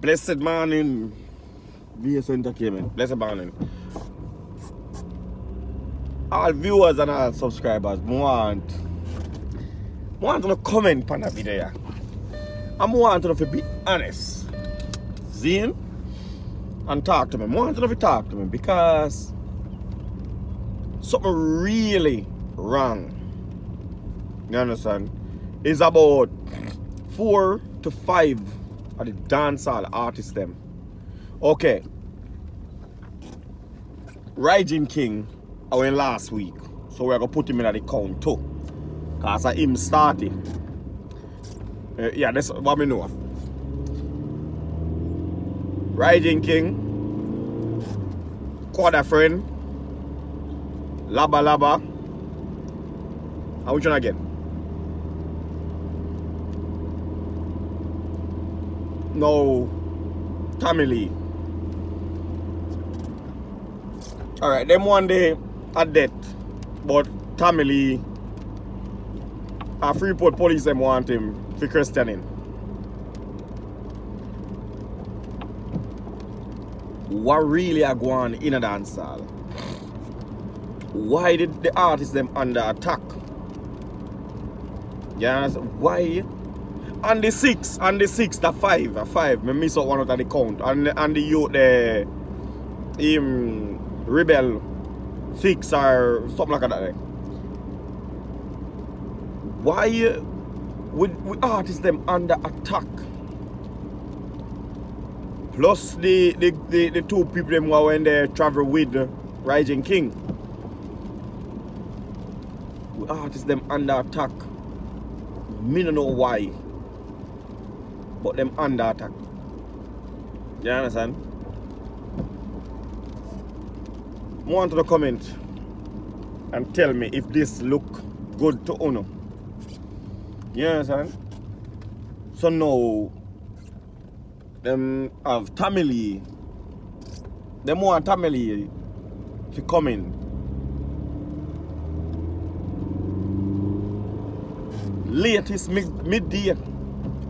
Blessed morning, VS Entertainment. Blessed morning. All viewers and all subscribers, I want, I want to comment on the video. I want to be honest. Zine and talk to me. I want to talk to me because something really wrong. You understand? Is about four to five of the dancehall artists them. Okay. Rising King I went last week. So we're gonna put him in the count too. Cause I him started. Uh, yeah, that's what we know. Rising King. Quarter friend. Laba Laba. Which one again? No. family. Alright, them one day are dead. But family, a Freeport police them want him for questioning. What really are going in a dance hall? Why did the artists them under attack? Yes, why? And the six, and the six, the five, the five, me miss out one out of the count. And and the youth the him rebel six or something like that. Eh. Why eh, with, with artists them under attack? Plus the the, the, the two people them when they travel with Rising King. With artists them under attack. Me don't know why. But them under attack. You understand? want to the comment and tell me if this look good to Uno. You understand? So now them have Tommy Lee. Them want Tommy Lee to come in. Latest mid midday.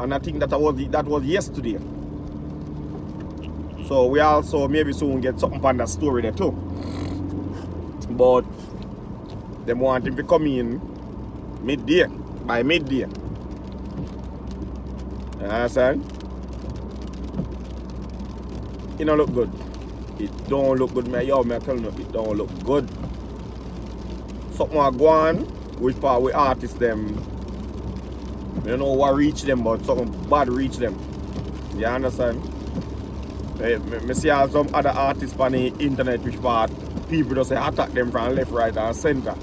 And I think that was that was yesterday. So we also maybe soon get something on that story there too. But them want him to come in midday, by midday. Understand? It don't look good. It don't look good, man. Yo, man, tell you, it don't look good. Something are going which part uh, with artists them. You know what reach them, but something bad reach them. You understand? I, I see some other artists on the internet which part people just say attack them from left, right and center.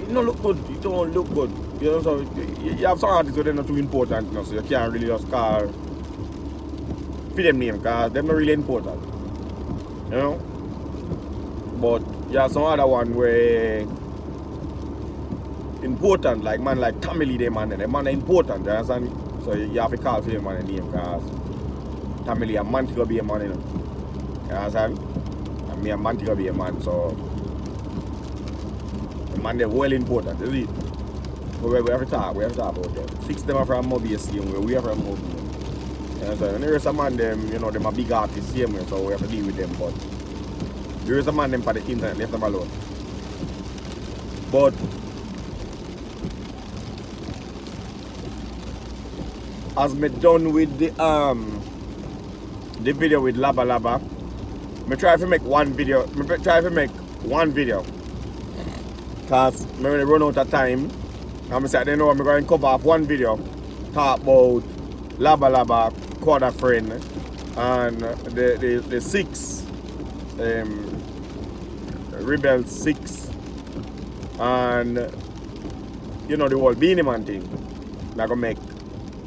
It don't look good. It don't look good. You know, so you have some artists who are not too important, you know, so you can't really just call for them name because they're not really important. You know? But you have some other one where important, like man like Lee, they man, they man important, you understand? So you have to call for them man name because Tommy Lee a man to be a man, you know. You understand? And me a man to be a man, so the man they're well important, it? But we, we have to talk, we have to talk about them. Six them are from Mobius same way, we are from Mobius. You know, and there is a man them, you know, them are big artists same way, so we have to deal with them, but there is a man them for the internet, leave them alone. But as me done with the um the video with Laba Laba, me try to make one video, me try to make one video. Cause me I run out of time, I'm say I don't know I'm going to cover up one video, talk about Laba Laba, quarter friend, and the the, the six um Rebel six and you know the whole Beenie Man thing. I'm gonna make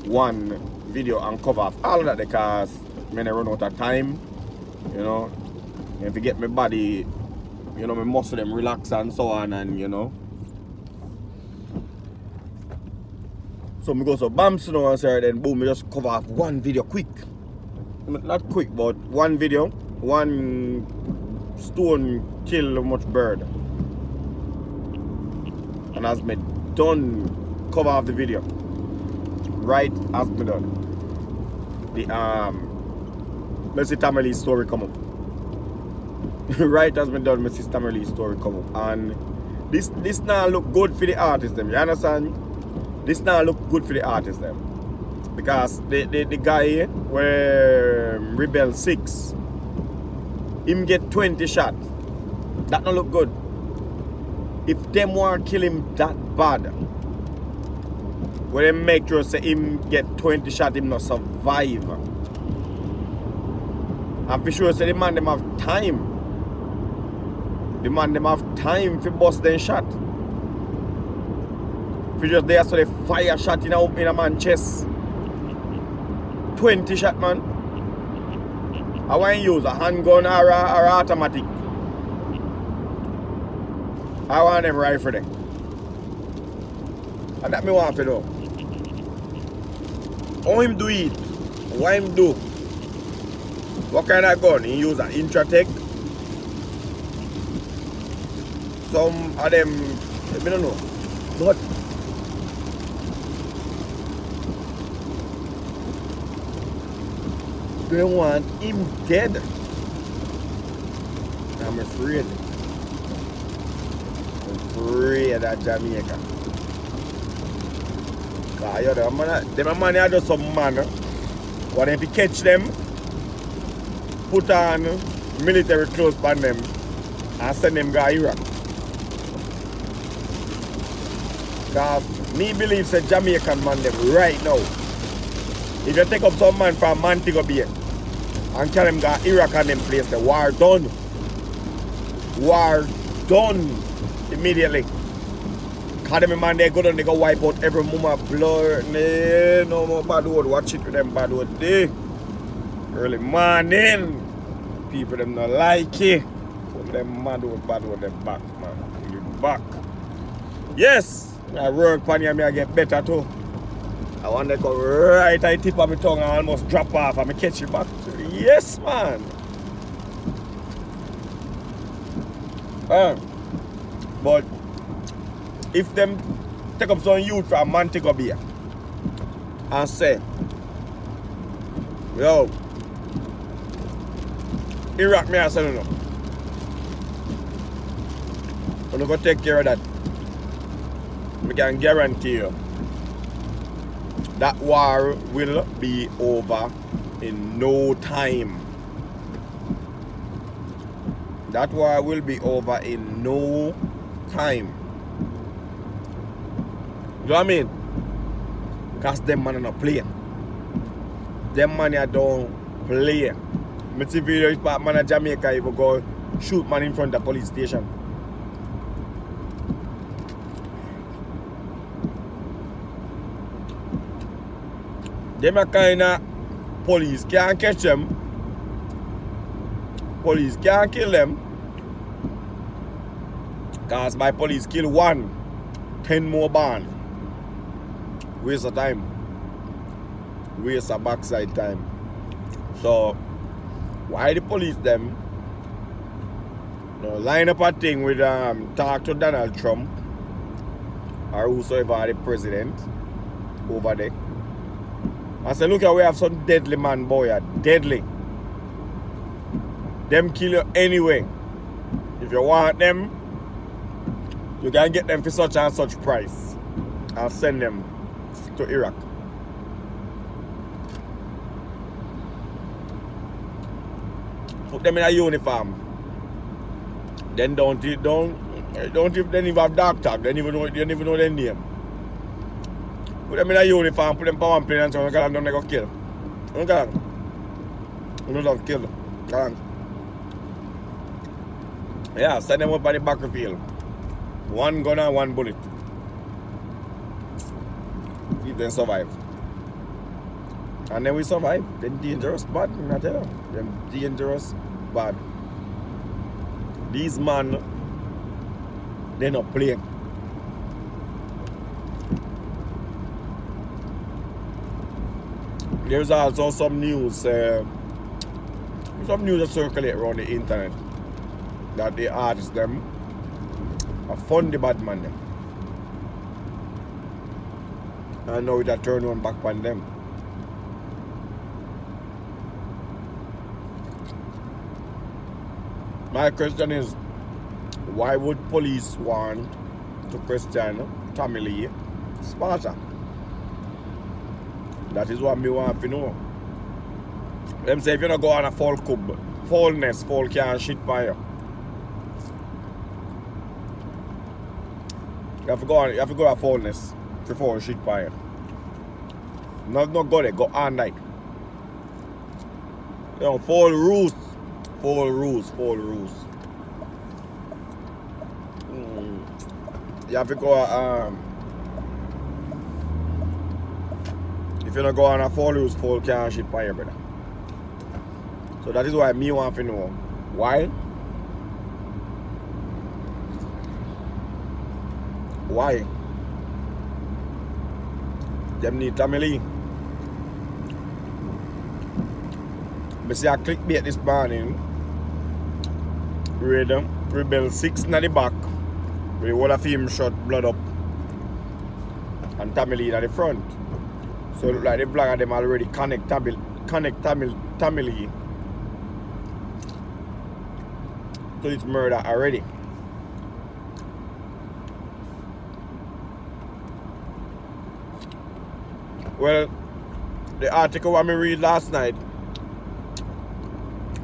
one video and cover all that because when I run out of time, you know, if you get my body, you know, my muscle them relax and so on and you know. So me go so you know and then boom, me just cover up one video quick. Not quick, but one video, one stone kill much bird. And as me done cover off the video, right me done. the um my sister story come up. right as me done my sister story come up. And this this now look good for the artist them, you understand? This now look good for the artist them. Because the, the, the guy where um, Rebel 6 him get 20 shots. That don't look good. If them want kill him that bad, where they make sure say him get 20 shot, him not survive. And for sure say the man them have time. The man them have time for bust them shot. For just there so they fire shot in a, in a man chest. 20 shot man. I want to use a handgun or, a, or automatic. I want them rifle them. And that me want to know. How him do it? What him do? What kind of gun? He use an Intratec? Some of them, I don't know. But they want him dead. I'm afraid. I'm afraid of Jamaica. Cause you know, man, them man are just some man. Eh? What if you catch them, put on military clothes on them and send them go Iraq. Cause me believe say Jamaican man them right now. If you take up some man from Montego Bay and carry them go Iraq and them place, the war done. War done immediately. Cause them man they go down, they go wipe out every mama blood. Nah, no more bad word. Watch it with them bad word day. Early morning. People them not like it. Put them mad word bad word them back, man. The back. Yes! I work you, me I get better too. I want to go right the tip of my tongue I almost drop off and I catch it back. Yes, man. Uh, but if them take up some youth from Montego Bay and say, yo, Iraq me I say no. I'm gonna go take care of that. I can guarantee you that war will be over in no time. That war will be over in no time. You know what I mean? Because them man are not playing. Them man are don't play. Me see video is man of Jamaica even go shoot man in front of the police station. Them a kind of police can't catch them. Police can't kill them. Cause my police kill one, ten more ban. Waste of time. Waste of backside time. So why the police them you know, line up a thing with um talk to Donald Trump or whosoever the president over there. I say, look at we have some deadly man boy here. Deadly. Them kill you anyway. If you want them, you can get them for such and such price. I'll send them to Iraq. Put them in a uniform. Then don't don't eh, don't even, even have dark tag. They even know they even know their name. Put them in a uniform, put them for one plane and so on, them they go kill. You know, you know love kill. Go Yeah, send them up on the battlefield. One gun and one bullet. If they survive. And then we survive. Then dangerous bad, I tell you. Them dangerous bad. These man, they not playing. There's also some news, uh, some news that circulate around the internet that the artists them are fund the bad man them. I know it a turn on back on them. My question is, why would police want to question Tommy Lee Sparta? That is what me want to know. Them say if you don't go on a fall cub, fallness, fall can shit by you. You have to go on, you have to go on a fallness before I shoot fire. Not not got there, Got all night. You know, follow the rules. Follow the rules, follow the rules. Mm. You have to go, um, if you don't go on a follow rules, follow can't shit fire, brother. So that is why me want to know. Why? Why? Them need Tommy Lee. I see a clickbait this morning. Rhythm, Rebel 6 in the back. We all of him shot blood up. And Lee at the front. So look like the vlogger them already connect Tommy, connect Tommy Lee to this murder already. Well, the article I me read last night,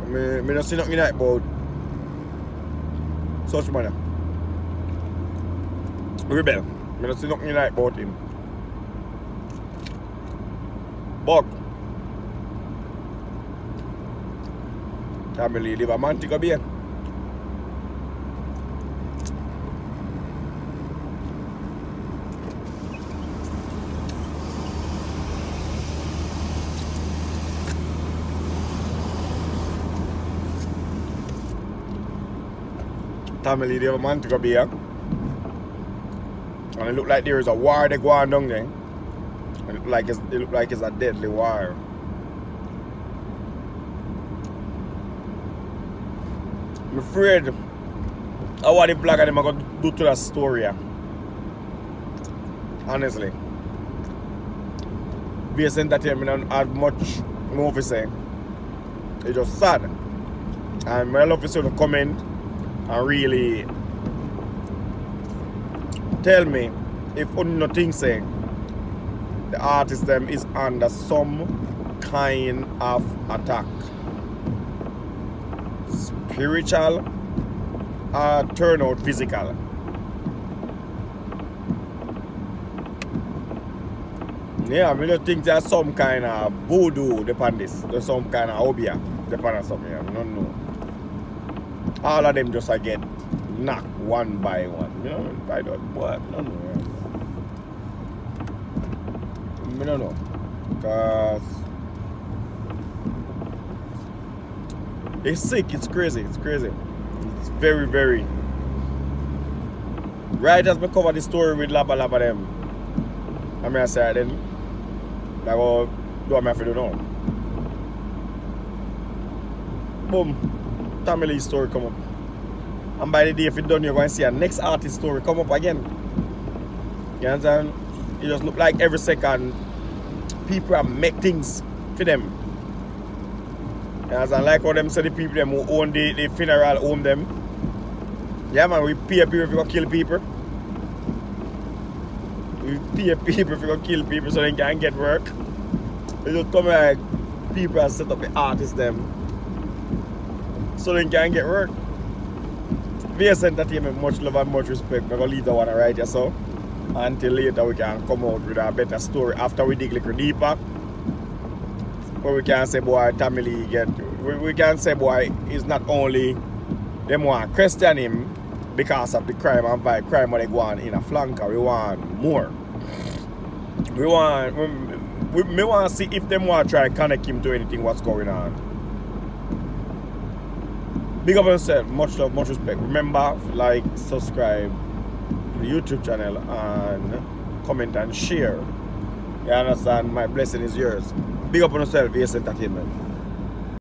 I me, me not see nothing like about such manner. Rebel. Me not see nothing like about him. But family live a man take a beer. Family the other man to go be here. And it look like there is a war they go on down there. It like it's, it like it's a deadly war. I'm afraid I want the vlogger them are going to do to that story. Honestly. Base entertainment don't have much more to say. It's just sad. And I love to see the comment and really tell me if nothing saying the artist them is under some kind of attack. Spiritual or turn out physical. Yeah I really think there's some kind of voodoo upon this. There's some kind of obeah upon something I don't know all of them just I get knocked one by one. You know, I don't what? Don't know. I don't know. Cause it's sick, it's crazy, it's crazy. It's very, very right as me cover the story with Laba Laba them. I mean I say then like oh do I have to do now? Boom. Tommy Lee story come up. And by the day if it done, you're going to see a next artist story come up again. You understand? It just look like every second people are make things for them. You understand? Like how them say the people them who own the, the funeral own them. Yeah man, we pay people if you go kill people. We pay people if you go kill people so they can get work. It just come like people are set up the artists them so they can get work. VS Entertainment, much love and much respect. We're to leave the one right here, so until later we can come out with a better story after we dig a little deeper. Where we can say, boy, Tommy get, we, we can say, boy, it's not only them want question him because of the crime and by crime what they go on in a flanker. We want more. We want, we, we, we want to see if them want to try to connect him to anything what's going on. Big up yourself. Much love, much respect. Remember, like, subscribe to the YouTube channel and comment and share. You understand? My blessing is yours. Big up on yourself, VS Entertainment.